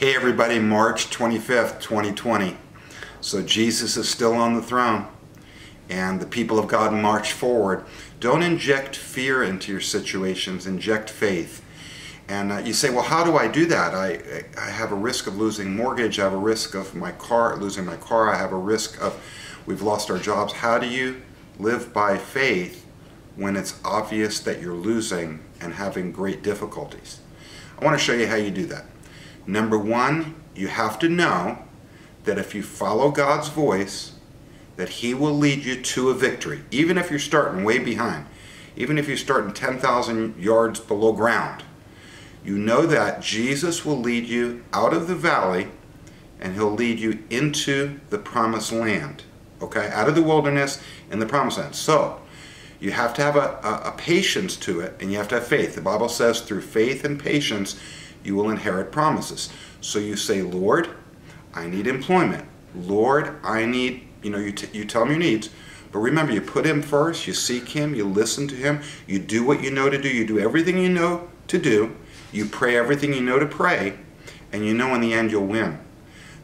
Hey everybody, March 25th, 2020. So Jesus is still on the throne and the people of God march forward. Don't inject fear into your situations, inject faith. And uh, you say, well, how do I do that? I, I have a risk of losing mortgage, I have a risk of my car, losing my car, I have a risk of we've lost our jobs. How do you live by faith when it's obvious that you're losing and having great difficulties? I want to show you how you do that. Number one, you have to know that if you follow God's voice, that He will lead you to a victory, even if you're starting way behind, even if you're starting 10,000 yards below ground. You know that Jesus will lead you out of the valley and He'll lead you into the promised land, okay? Out of the wilderness and the promised land. So, you have to have a, a, a patience to it and you have to have faith. The Bible says through faith and patience, you will inherit promises. So you say, Lord, I need employment. Lord, I need, you know, you, you tell him your needs. But remember, you put him first, you seek him, you listen to him, you do what you know to do, you do everything you know to do, you pray everything you know to pray, and you know in the end you'll win.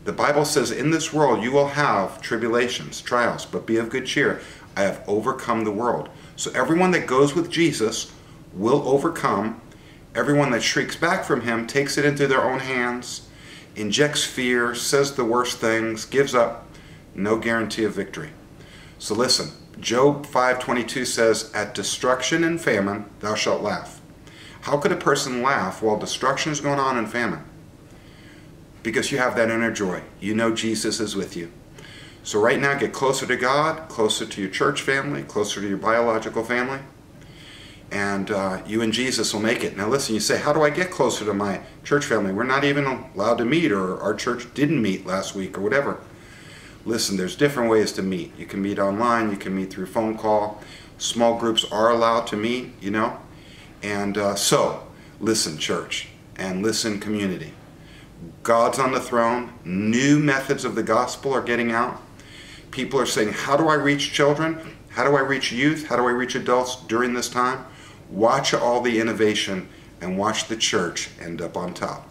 The Bible says, in this world you will have tribulations, trials, but be of good cheer. I have overcome the world. So everyone that goes with Jesus will overcome Everyone that shrieks back from him takes it into their own hands, injects fear, says the worst things, gives up, no guarantee of victory. So listen, Job 5.22 says, At destruction and famine thou shalt laugh. How could a person laugh while destruction is going on and famine? Because you have that inner joy. You know Jesus is with you. So right now, get closer to God, closer to your church family, closer to your biological family and uh, you and Jesus will make it. Now listen, you say, how do I get closer to my church family? We're not even allowed to meet or our church didn't meet last week or whatever. Listen, there's different ways to meet. You can meet online, you can meet through phone call. Small groups are allowed to meet, you know. And uh, so, listen church and listen community. God's on the throne. New methods of the gospel are getting out. People are saying, how do I reach children? How do I reach youth? How do I reach adults during this time? Watch all the innovation and watch the church end up on top.